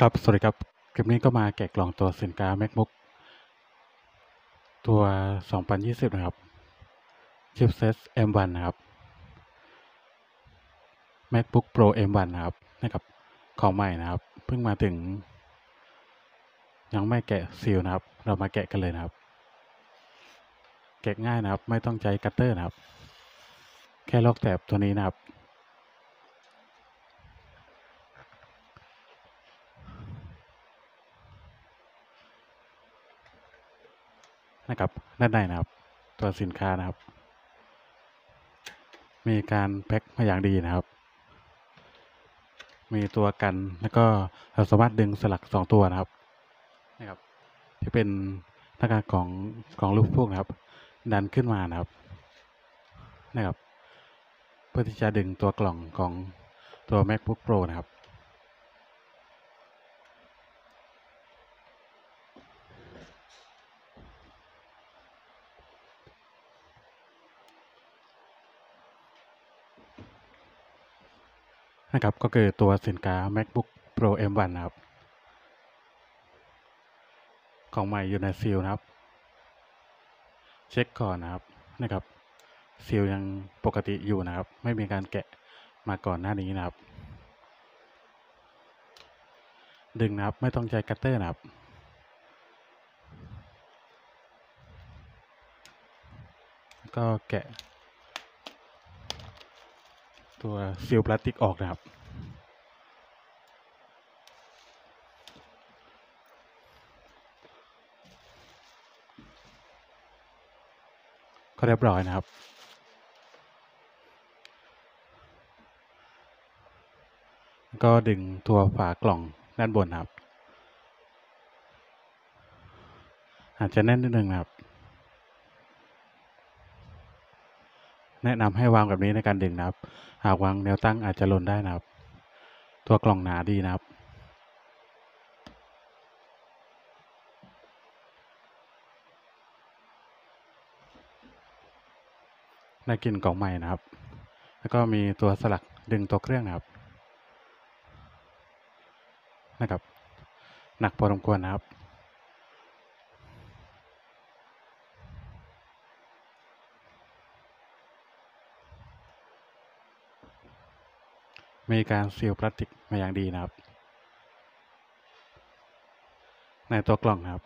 ครับ สวัสดีครับ คลิปนี้ก็มาแกะกล่องตัวสินค้า MacBook ตัว 2020 นะครับ Chipset M1 นะครับ MacBook Pro M1 นะครับนะครับ ของใหม่นะครับ เพิ่งมาถึง ยังไม่แกะซีลนะครับ เรามาแกะกันเลยนะครับ แกะง่ายนะครับ ไม่ต้องใช้คัตเตอร์นะครับ แค่ลอกแถบตัวนี้นะครับ นะครับด้านในนะครับ ตัวสินค้านะครับ มีการแพ็คมาอย่างดีนะครับ มีตัวกันแล้วก็เราสามารถดึงสลักสองตัวนะครับนะครับ ที่เป็นหน้ากากของของลูกพวกนะครับ ดันขึ้นมานะครับนะครับ เพื่อที่จะดึงตัวกล่องของตัว macbook pro นะครับ นะครับก็คือตัวสินค้า macbook pro m1 นะครับ ของใหม่อยู่ในซีลนะครับ เช็คก่อนนะครับนะครับซีลยังปกติอยู่นะครับ ไม่มีการแกะมาก่อนหน้านี้นะครับ ดึงนะครับไม่ต้องใช้คัตเตอร์นะครับก็แกะ ตัวซีลพลาสติกออกนะครับ ก็เรียบร้อยนะครับก็ดึงตัวฝากล่องด้านบนครับ อาจจะแน่นนิดนึงนะครับ แนะนำให้วางแบบนี้ในการดึงนะครับ หากวางแนวตั้งอาจจะหล่นได้นะครับ ตัวกล่องหนาดีนะครับได้กลินกล่องใหม่นะครับ แล้วก็มีตัวสลักดึงตัวเครื่องนะครับ นะครับ หนักพอสมควรนะครับ มีการซีลพลาสติกมาอย่างดีนะครับ ในตัวกล่องนะครับ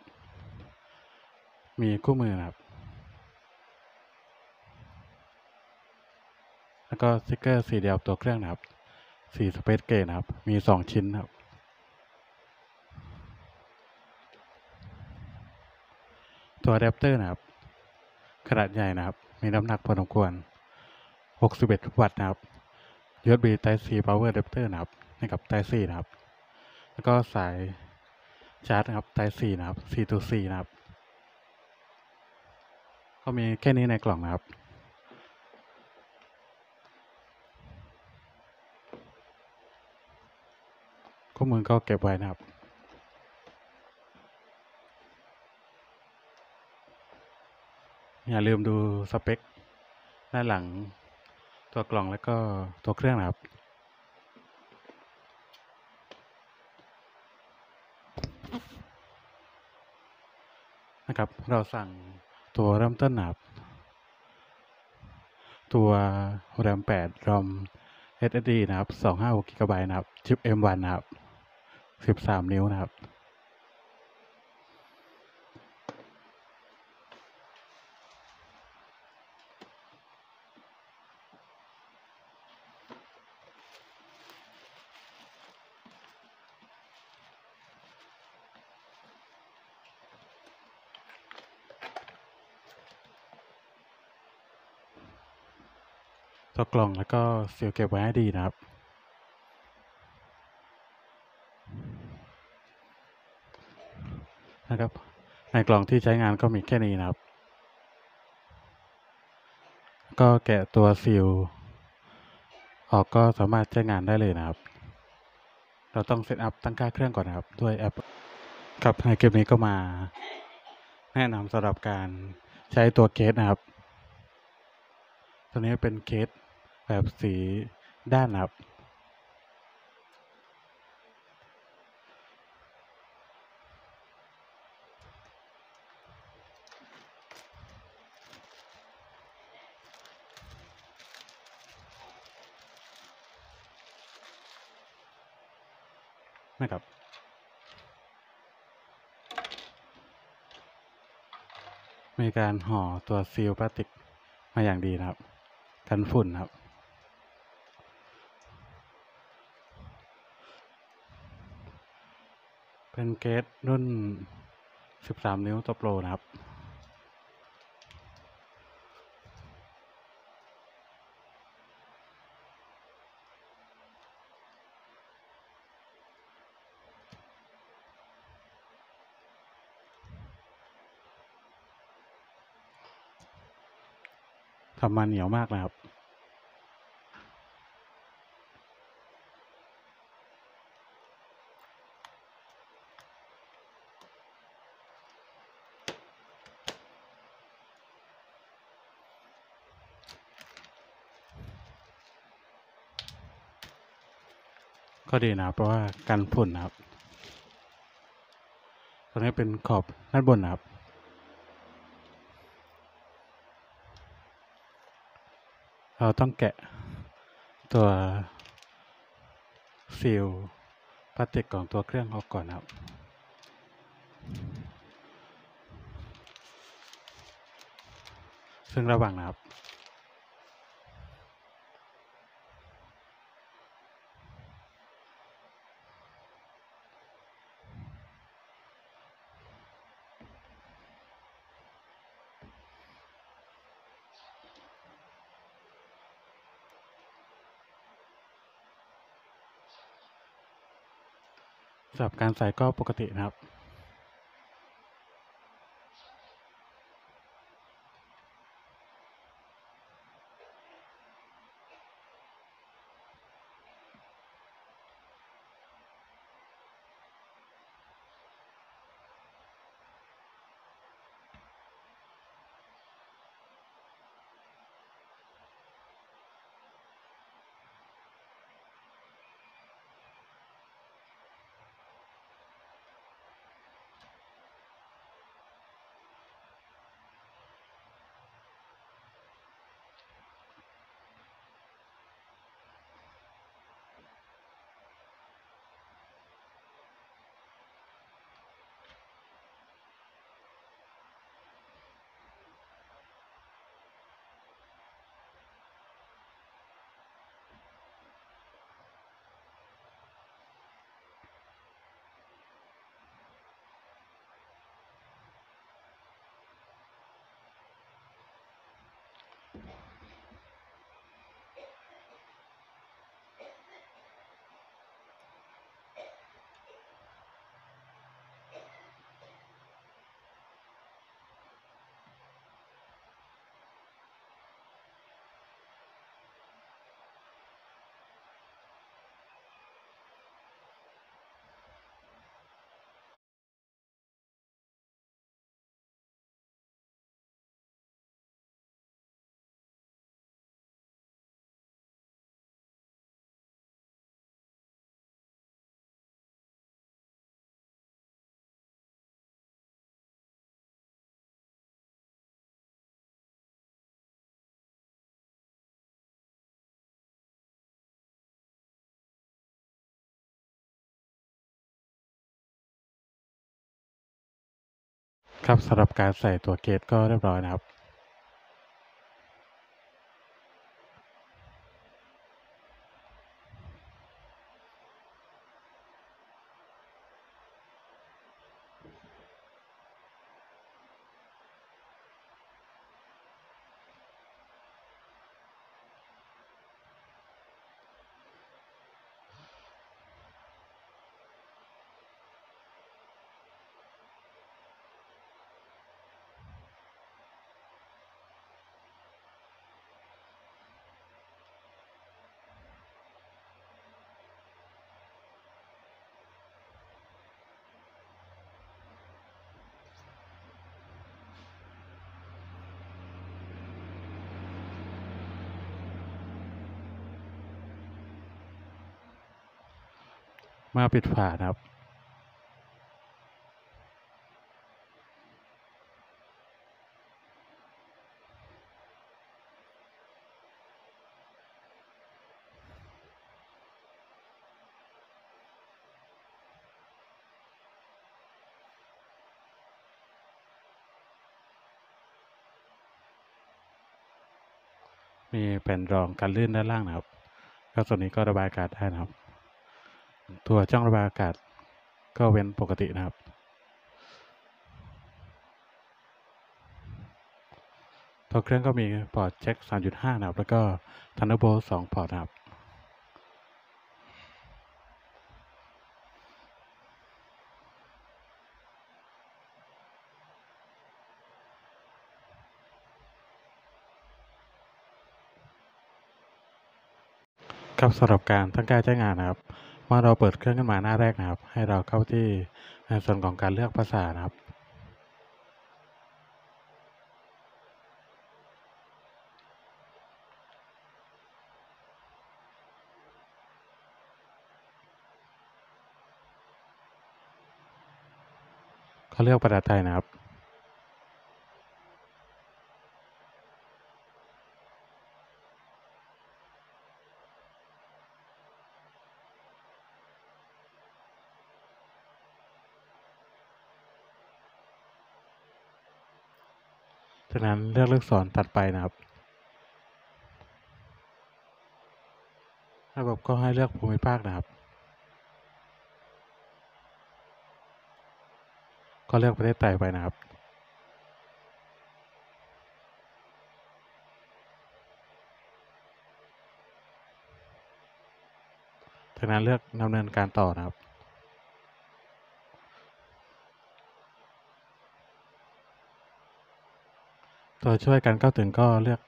มีคู่มือนะครับ แล้วก็สติกเกอร์สีเดียวตัวเครื่องนะครับ สีสเปซเกรนะครับ มีสองชิ้นนะครับ ตัวอะแดปเตอร์นะครับ ขนาดใหญ่นะครับ มีน้ำหนักพอสมควร 61 วัตต์นะครับ USB Type C Power Adapter นะครับนะครับ Type C นะครับ แล้วก็สายชาร์จนะครับ Type C นะครับ C to C นะครับ ก็มีแค่นี้ในกล่องนะครับข้อมูลก็เก็บไว้นะครับอย่าลืมดูสเปคด้านหลัง ตัวกล่องแล้วก็ตัวเครื่องนะครับนะครับ เราสั่งตัวเริ่มต้นนะครับตัว RAM 8 ROM SSD นะครับ256 GB นะครับชิป M1 นะครับ 13 นิ้วนะครับ ตัวกล่องแล้วก็ซีลเก็บไว้ให้ดีนะครับ นะครับ ในกล่องที่ใช้งานก็มีแค่นี้นะครับ ก็แกะตัวซีลออกก็สามารถใช้งานได้เลยนะครับ เราต้อง setup ตั้งค่าเครื่องก่อนนะครับ ด้วยแอปครับในคลิปนี้ก็มา แนะนำสำหรับการใช้ตัวเคสนะครับ ตัวนี้เป็นเคส แบบสีด้านครับ นะครับมีการห่อตัวซีลพลาสติกมาอย่างดีนะครับ กันฝุ่นครับ เป็นเกสรุ่น 13 นิ้วตัวโปรนะครับ ทำมาเหนียวมากนะครับ ก็ดีนะเพราะว่ากันฝุ่นนะครับ ตรงนี้เป็นขอบด้านบนนะครับ เราต้องแกะตัวซีลพลาสติกของตัวเครื่องออกก่อนครับ ซึ่งระหว่างนะครับ สำหรับการใส่ก็ปกตินะครับ ครับสำหรับการใส่ตัวเกตก็เรียบร้อยนะครับ มาปิดฝาครับ มีแผ่นรองกันลื่นด้านล่างนะครับก็ส่วนนี้ก็ระบายอากาศได้นะครับ ตัวช่องระบายอากาศก็เว้นปกตินะครับ ตัวเครื่องก็มีพอร์ตแจ็ค 3.5 นะครับ แล้วก็ Thunderbolt 2 พอร์ตนะครับครับสำหรับการตั้งค่าใช้งานนะครับ เมื่อเราเปิดเครื่องขึ้นมาหน้าแรกนะครับ ให้เราเข้าที่ในส่วนของการเลือกภาษานะครับเขาเลือกภาษาไทยนะครับ จากนั้นเลือกลูกศรถัดไปนะครับ ระบบก็ให้เลือกภูมิภาคนะครับ ก็เลือกประเทศไทยไปนะครับจากนั้นเลือกดำเนินการต่อนะครับ ตัวช่วยการเข้าถึงก็เลือก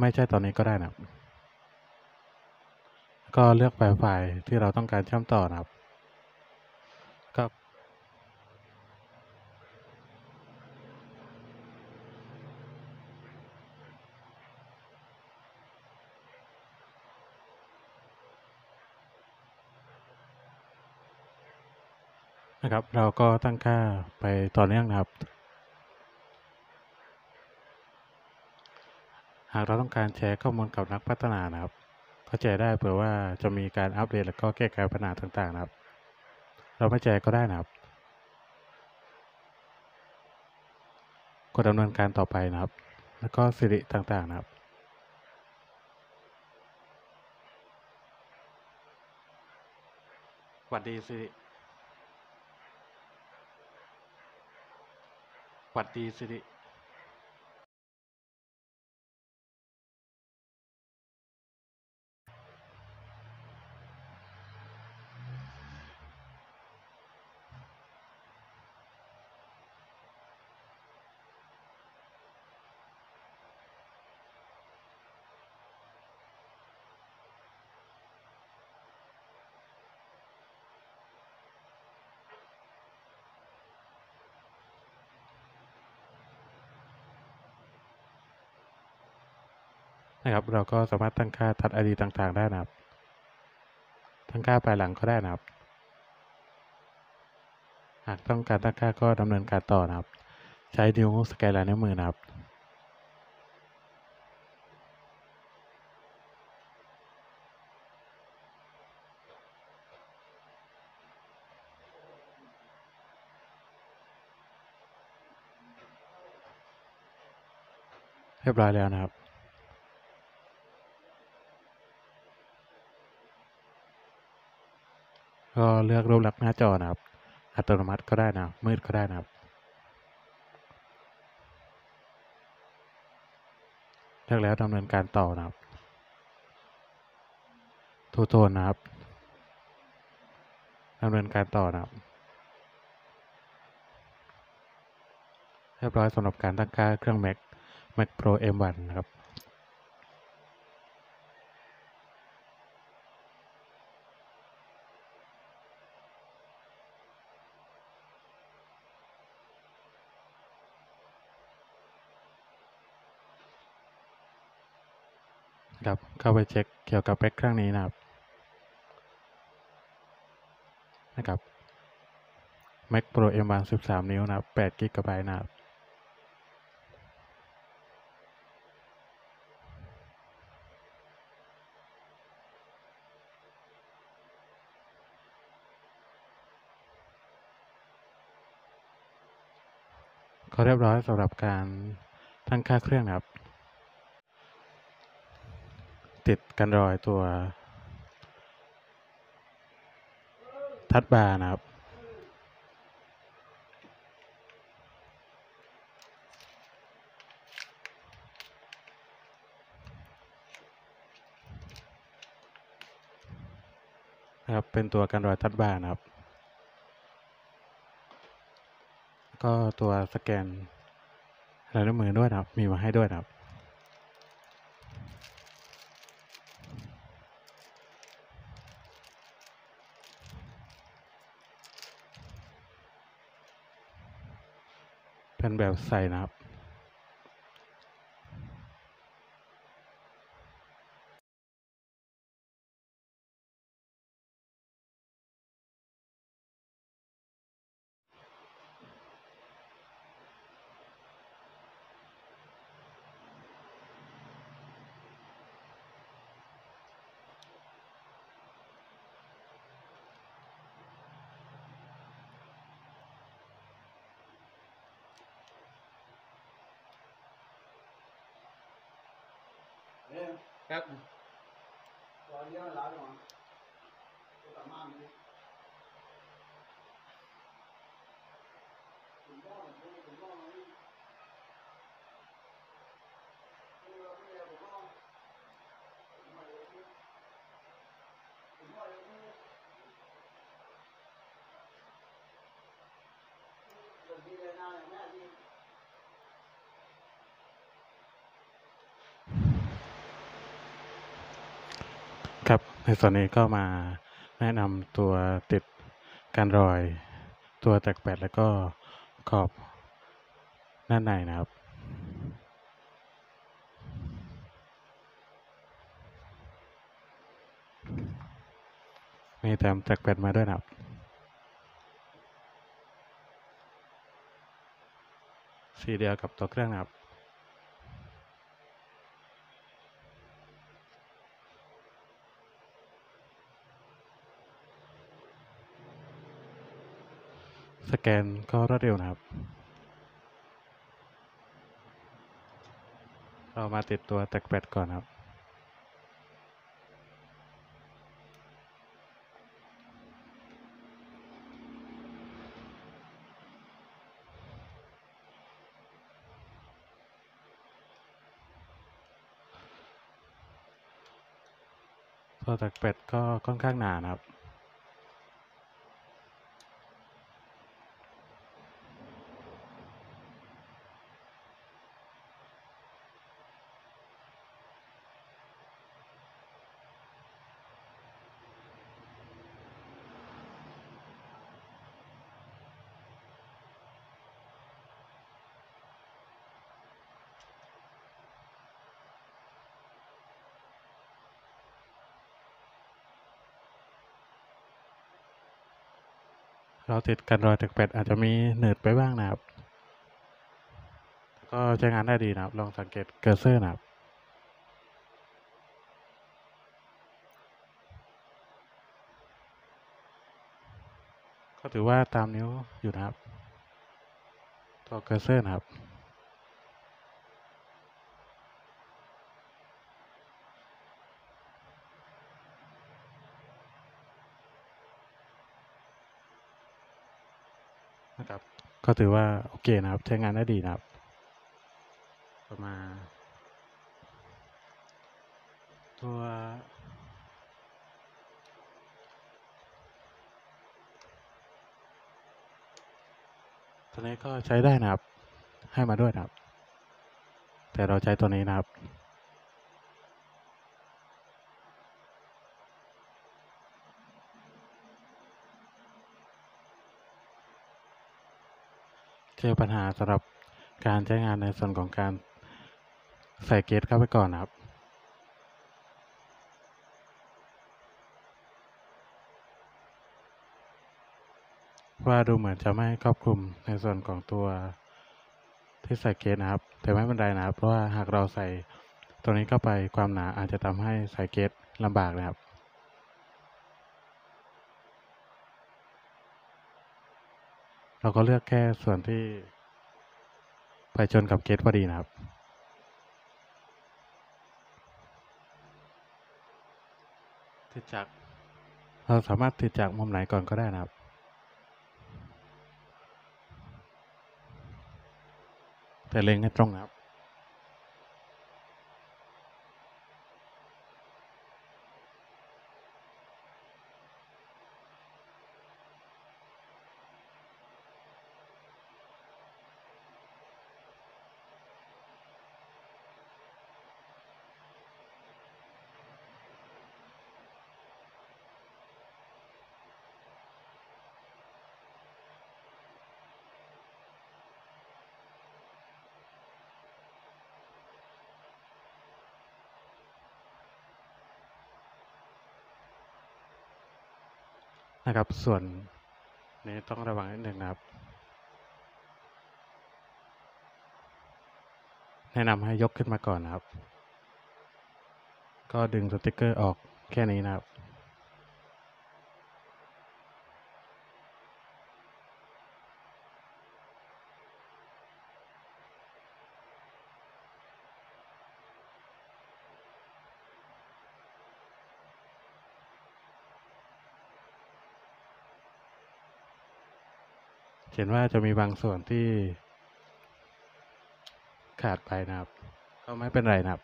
ไม่ใช่ตอนนี้ก็ได้นะครับ ก็เลือกไฟล์ไฟล์ที่เราต้องการเชื่อมต่อนะครับก็นะครับ เราก็ตั้งค่าไปต่อเนื่องนะครับากเราต้องการแชร์ข้อมูลกับนักพัฒนานะครับ ก็แชร์ได้เผื่อว่าจะมีการอัปเดตแล้วก็แก้ไขปัญหาต่างๆนะครับ เราไม่แชร์ก็ได้นะครับกดดำเนินการต่อไปนะครับ แล้วก็สิริต่างๆนะครับหวัดดีสิริหวัดดีสิริ นะครับ เราก็สามารถตั้งค่าทัด ID ต่างๆ ได้นะครับ ตั้งค่าภายหลังก็ได้นะครับ หากต้องการตั้งค่าก็ดำเนินการต่อนะครับ ใช้นิ้วสแกนลายนิ้วมือนะครับเรียบร้อยแล้วนะครับ ก็เลือกรูปลักษณ์หน้าจอนะครับ อัตโนมัติก็ได้นะมืดก็ได้นะครับ เลือกแล้วดำเนินการต่อนะครับทูโทนนะครับดำเนินการต่อนะครับเรียบร้อยสำหรับการตั้งค่าเครื่อง Mac Mac Pro M1 นะครับ ครับเข้าไปเช็คเกี่ยวกับแพ็คเครื่องนี้นะครับนะครับ Mac Pro M1 13 นิ้วนะครับ8 GB นะครับก็เรียบร้อยสำหรับการตั้งค่าเครื่องนะครับ ติดกันรอยตัวทัดบาร์นะครับ นะครับ เป็นตัวกันรอยทัดบาร์นะครับ ก็ตัวสแกนลายนิ้วมือด้วยนะครับ มีมาให้ด้วยนะครับ เป็นแบบใส่นะครับ ครับในส่วนนี้ก็มาแนะนำตัวติดการรอย ตัวแตกแปดแล้วก็ขอบด้านในนะครับ มีแถมแตกแปดมาด้วยนะครับ สีเดียวกับตัวเครื่องนะครับ สแกนก็รวดเร็วนะครับ เรามาติดตัวแตกแปดก่อนครับ ตัวแตกแปดก็ค่อนข้างหนานะครับ เราติดกันรอย trackpad อาจจะมีหนืดไปบ้างนะครับ ก็ใช้งานได้ดีนะครับ ลองสังเกต cursor นะครับก็ถือว่าตามนิ้วอยู่นะครับ ตัว cursor นะครับ นะครับ ก็ถือว่าโอเคนะครับ ใช้งานได้ดีนะครับต่อมาณ ตัวตัวนี้ก็ใช้ได้นะครับ ให้มาด้วยนะครับ แต่เราใช้ตัวนี้นะครับ เจอปัญหาสำหรับการใช้งานในส่วนของการใส่เกจเข้าไปก่อนนะครับ ว่าดูเหมือนจะไม่ครอบคลุมในส่วนของตัวที่ใส่เกจนะครับ แต่ไม่เป็นไรนะครับ เพราะว่าหากเราใส่ตัวนี้เข้าไปความหนาอาจจะทำให้ใส่เกจลำบากนะครับ เราก็เลือกแค่ส่วนที่ไปชนกับเกตพอดีนะครับ ติดจาก เราสามารถติดจากมุมไหนก่อนก็ได้นะครับ แต่เล็งให้ตรงนะครับ นะครับ ส่วนนี้ต้องระวังนิดหนึ่งนะครับ แนะนำให้ยกขึ้นมาก่อนนะครับ ก็ดึงสติกเกอร์ออกแค่นี้นะครับ เห็นว่าจะมีบางส่วนที่ขาดไปนะครับก็ไม่เป็นไรนะครับ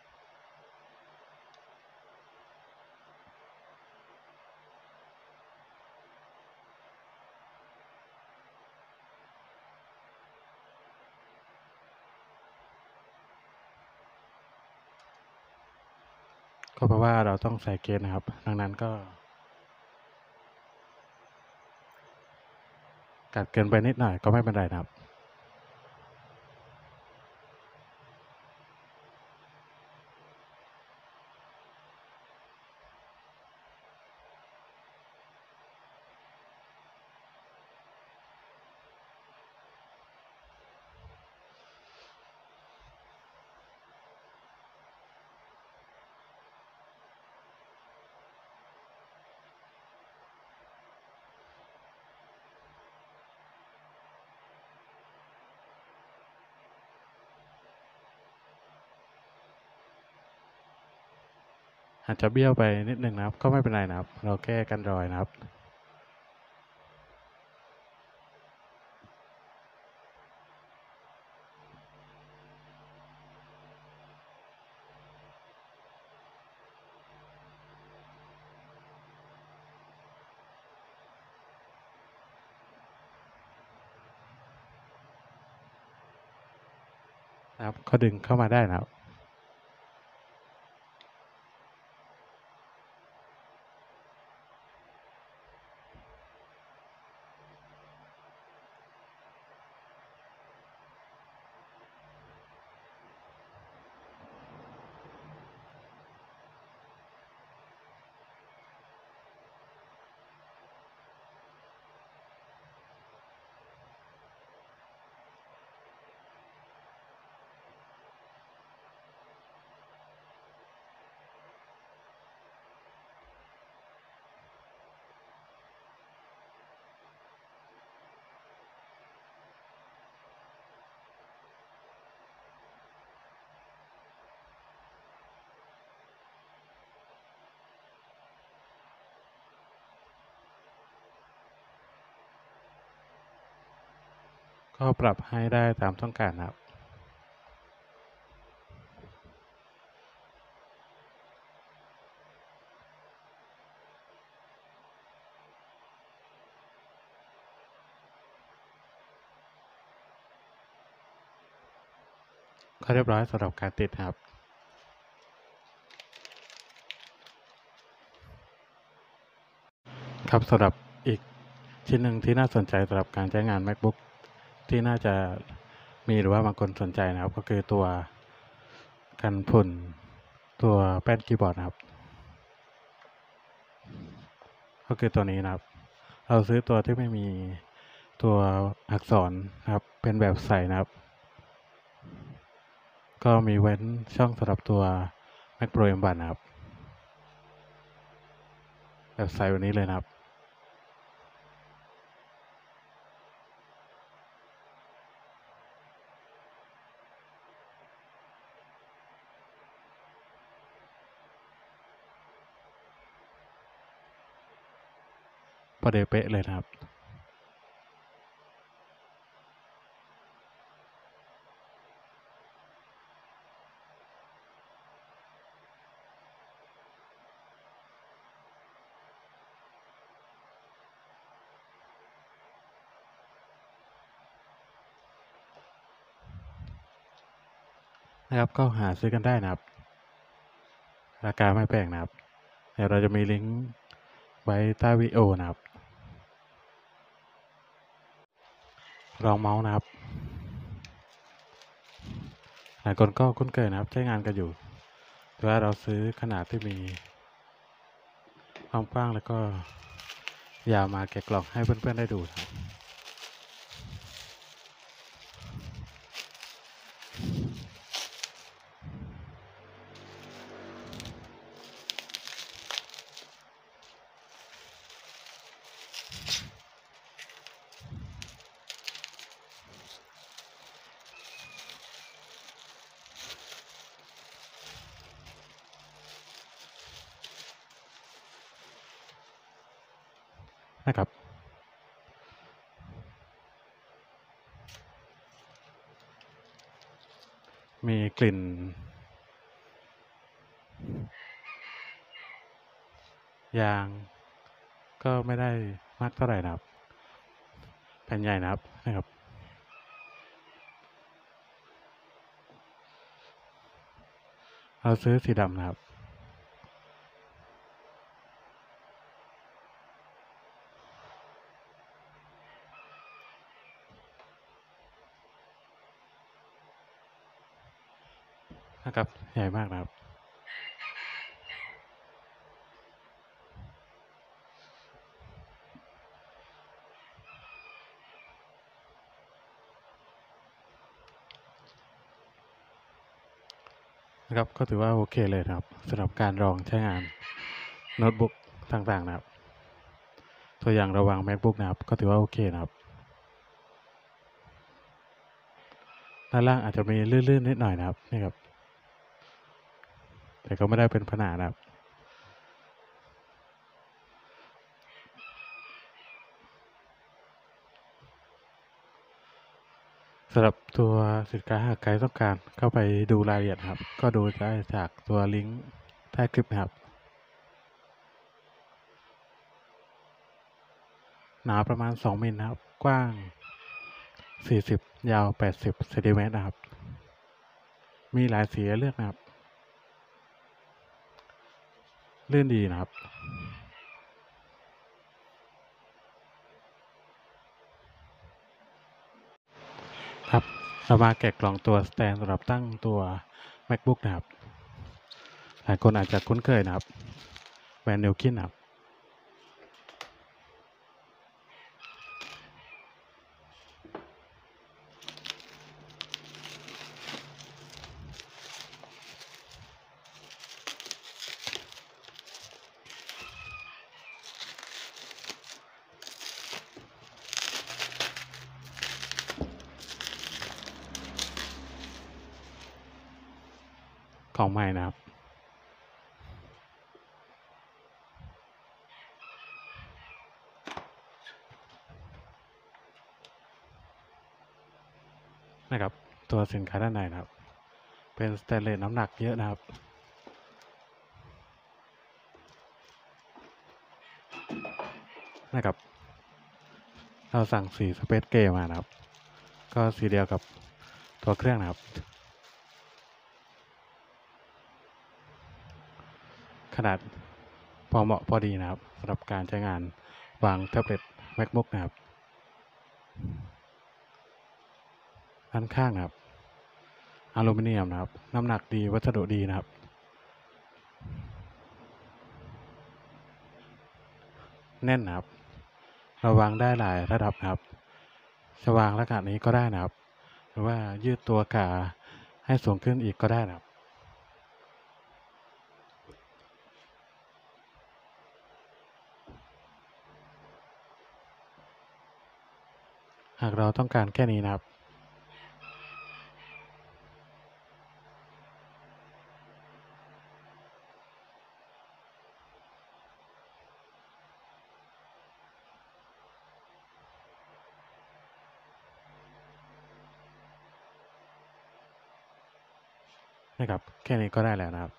ก็เพราะว่าเราต้องใส่เกณฑ์นะครับ ดังนั้นก็ กัดเกินไปนิดหน่อยก็ไม่เป็นไรนะครับ อาจจะเบี้ยวไปนิดหนึ่งนะครับ ก็ไม่เป็นไรนะครับ เราแก้กันรอยนะครับ นะครับก็ดึงเข้ามาได้นะครับ ก็ปรับให้ได้ตามต้องการครับ ก็เรียบร้อยสำหรับการติดครับครับสำหรับอีกชิ้นหนึ่งที่น่าสนใจสำหรับการใช้งาน macbook ที่น่าจะมีหรือว่าบางคนสนใจนะครับ ก็คือตัวกันฝุ่นตัวแป้นคีย์บอร์ดนะครับ ก็คือตัวนี้นะครับ เราซื้อตัวที่ไม่มีตัวอักษรนะครับ เป็นแบบใสนะครับ ก็มีเว้นช่องสำหรับตัว Mac Pro M1 นะครับ แบบใสแบบนี้เลยนะครับ ประเดเป๊ะเลยนะครับนะครับก็หาซื้อกันได้นะครับ ราคาไม่แพงนะครับ เดี๋ยวเราจะมีลิงก์ไว้ใต้วิดีโอนะครับ รองเมาส์นะครับ หลายคนก็คุ้นเคยนะครับ ใช้งานกันอยู่แต่ว่าเราซื้อขนาดที่มีความกว้างแล้วก็ยาวมาแกะกล่องให้เพื่อนๆได้ดูครับ นะครับ มีกลิ่น ยาง ก็ไม่ได้มากเท่าไหร่นะครับ แผ่นใหญ่นะครับนะครับเราซื้อสีดำนะครับ นะครับ ใหญ่มากนะครับ นะครับก็ถือว่าโอเคเลยครับสำหรับการลองใช้งานโน้ตบุ๊กต่างๆ นะครับ ตัวอย่างระหว่าง MacBook นะครับ ก็ถือว่าโอเคนะครับด้านล่างอาจจะมีลื่นๆนิดหน่อยนะครับนี่ครับ แต่ก็ไม่ได้เป็นปัญหานะครับสำหรับตัวสินค้าหากใครต้องการเข้าไปดูรายละเอียดครับ ก็ดูได้จากตัวลิงก์ใต้คลิปนะครับหนาประมาณ 2 มิลครับ กว้าง 40 ยาว 80เซนติเมตรนะครับ มีหลายสีเลือกนะครับ ลื่นดีนะครับ ครับเรามาแกะกล่องตัวสแตนสำหรับตั้งตัว MacBook นะครับหลายคนอาจจะคุ้นเคยนะครับแบรนด์เนลคินนะครับ นะครับ ตัวสินค้าด้านในนะครับ เป็นสแตนเลสน้ำหนักเยอะนะครับนะครับ เราสั่งสีสเปซเกย์มานะครับ ก็สีเดียวกับตัวเครื่องนะครับ ขนาดพอเหมาะพอดีนะครับสำหรับการใช้งานวางแท็บเล็ต MacBook นะครับ ด้านข้างนะครับอลูมิเนียมนะครับ น้ำหนักดีวัสดุดีนะครับ แน่นนะครับเราวางได้หลายระดับนะครับจะวางลักษณะนี้ก็ได้นะครับ หรือว่ายืดตัวขาให้สูงขึ้นอีกก็ได้นะครับหากเราต้องการแค่นี้นะครับ นะครับ แค่นี้ก็ได้แล้วนะครับ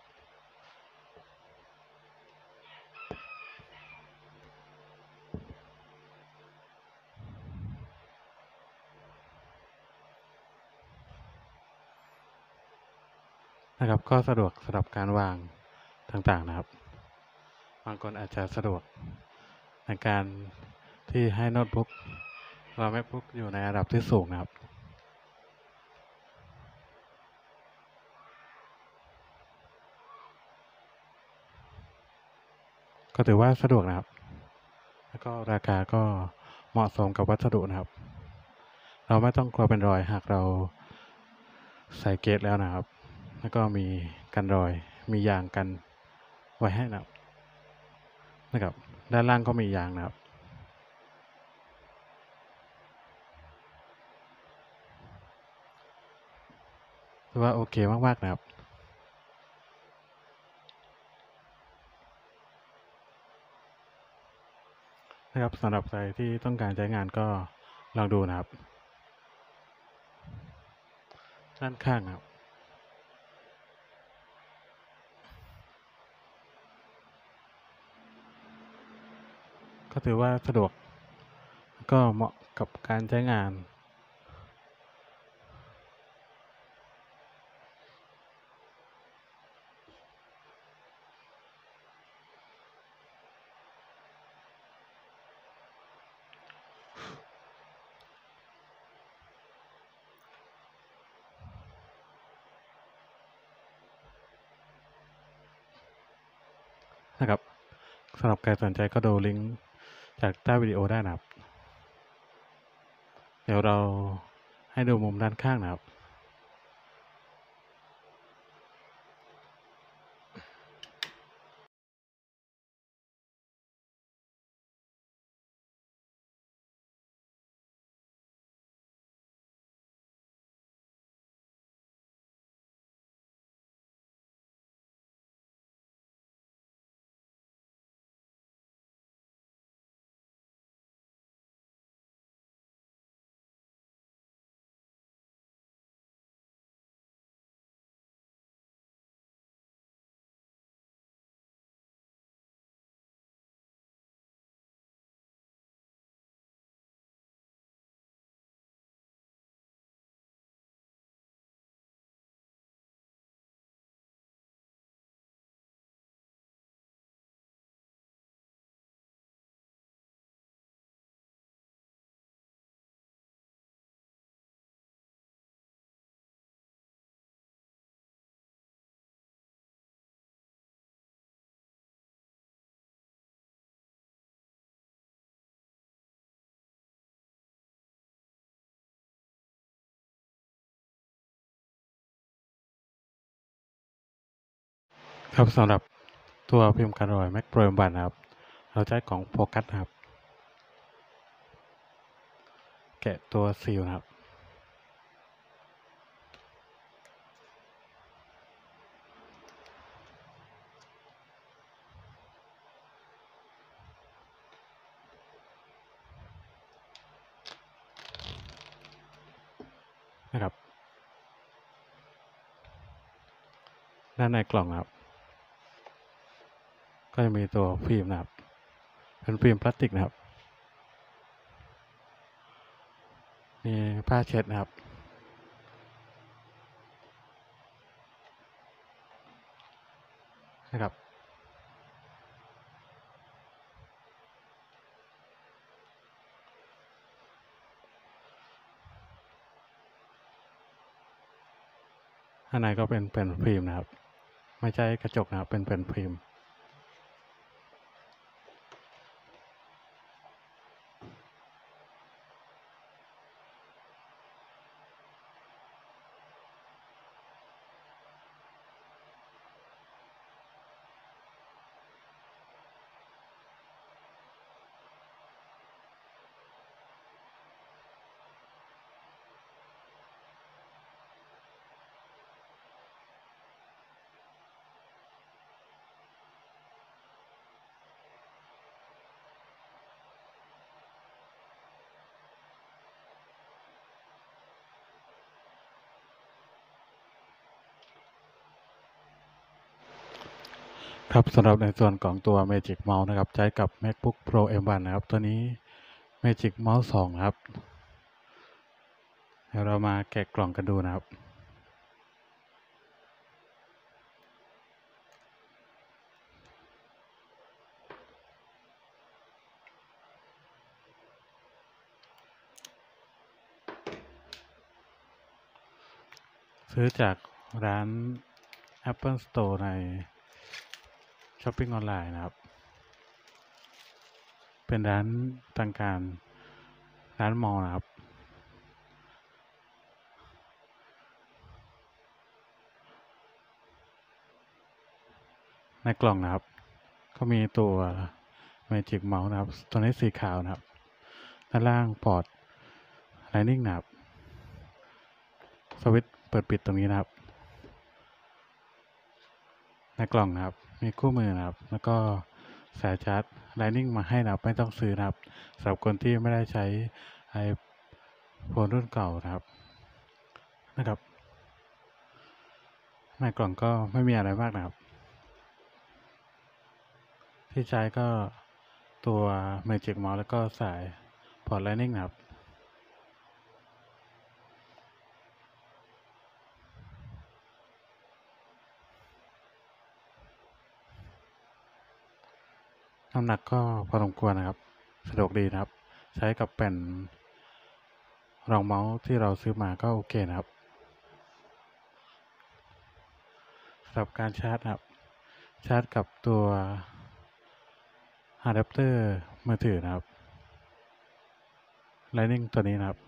นะครับ ก็สะดวกสำหรับการวางต่างๆนะครับ บางคนอาจจะสะดวกในการที่ให้โน้ตบุ๊กวาง MacBook อยู่ในระดับที่สูงนะครับ ก็ถือว่าสะดวกนะครับ แล้วก็ราคาก็เหมาะสมกับวัสดุนะครับ เราไม่ต้องกลัวเป็นรอยหากเราใส่เกจแล้วนะครับ แล้วก็มีกันรอย มียางกันไว้ให้นะครับ นะครับ ด้านล่างก็มียางนะครับถือว่าโอเคมาก ๆ นะครับ นะครับสำหรับใครที่ต้องการใช้งานก็ลองดูนะครับ ด้านข้างครับก็ถือว่าสะดวกก็เหมาะกับการใช้งาน นะครับสำหรับใครสนใจก็ดูลิงก์จากใต้วิดีโอได้นะครับ เดี๋ยวเราให้ดูมุมด้านข้างนะครับ ครับสำหรับตัวพิมพ์กันรอย Mac Pro M1 นครับ เราใช้ของโฟกัสครับ แกะตัวซีลครับ นะครับ ด้านในกล่องครับ ก็จะมีตัวฟิล์มนะครับ เป็นฟิล์มพลาสติกนะครับ มีผ้าเช็ดนะครับ นะครับข้างในก็เป็นเป็นฟิล์มนะครับ ไม่ใช่กระจกนะครับ เป็นเป็นฟิล์ม ครับสำหรับในส่วนของตัว Magic Mouse นะครับ ใช้กับ MacBook Pro M1 นะครับ ตัวนี้ Magic Mouse 2 นะครับเดี๋ยวเรามาแกะกล่องกันดูนะครับ ซื้อจากร้าน Apple Store ใน Shopping ออนไลน์นะครับ เป็นร้านทางการร้านมอลนะครับ ในกล่องนะครับ ก็มีตัว Magic Mouse นะครับ ตัวนี้สีขาวนะครับ ด้านล่างพอร์ต Lightning นะครับ สวิตช์เปิดปิดตรงนี้นะครับ ในกล่องนะครับ มีคู่มือนะครับ แล้วก็สายชาร์จ Lightning มาให้นะครับ ไม่ต้องซื้อนะครับสำหรับคนที่ไม่ได้ใช้ iPhone รุ่นเก่านะครับ นะครับ ในกล่องก็ไม่มีอะไรมากนะครับ ที่ใช้ก็ตัว Magic Mouse แล้วก็สายพอร์ต Lightning นะครับ น้ำหนักก็พอสมควรนะครับ สะดวกดีนะครับ ใช้กับแผ่นรองเมาส์ที่เราซื้อมาก็โอเคนะครับสำหรับการชาร์จนะครับ ชาร์จกับตัวอะแดปเตอร์มือถือนะครับ Lightning ตัวนี้นะครับ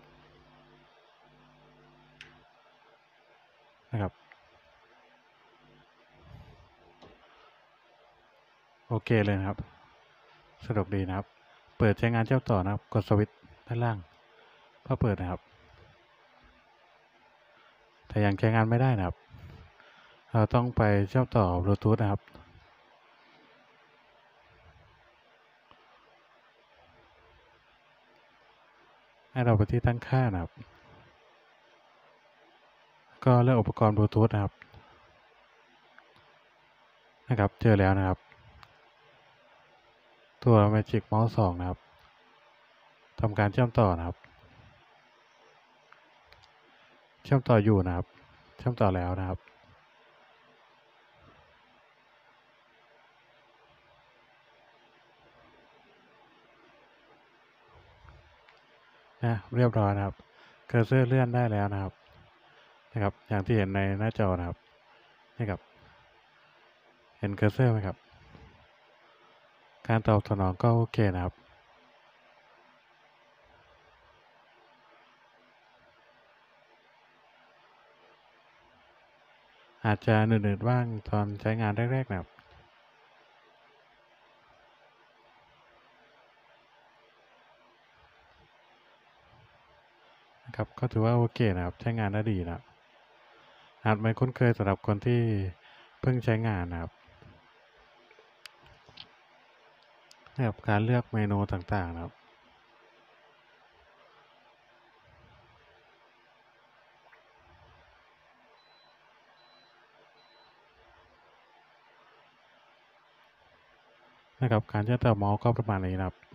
นะครับ โอเคเลยนะครับ สะดวกดีนะครับ เปิดใช้งานเชื่อมต่อนะครับ กดสวิตช์ด้านล่างเพื่อเปิดนะครับ แต่ยังใช้งานไม่ได้นะครับ เราต้องไปเชื่อมต่อบลูทูธนะครับให้เราไปที่ตั้งค่านะครับ ก็เลือกอุปกรณ์บลูทูธนะครับ นะครับ เจอแล้วนะครับ ตัว Magic Mouse 2 นะครับทำการเชื่อมต่อนะครับ เชื่อมต่ออยู่นะครับ เชื่อมต่อแล้วนะครับ นะเรียบร้อยนะครับ cursor เลื่อนได้แล้วนะครับ นะครับ อย่างที่เห็นในหน้าจอนะครับ นี่ครับ เห็น cursor ไหมครับ การตอบสนองก็โอเคนะครับ อาจจะหนืดๆบ้างตอนใช้งานแรกๆนะครับนะครับก็ถือว่าโอเคนะครับ ใช้งานได้ดีนะครับอาจไม่คุ้นเคยสำหรับคนที่เพิ่งใช้งานนะครับ กับการเลือกเมนูต่างๆนะครับ นะครับการเชื่อมต่อมอสก็ประมาณนี้นะครับ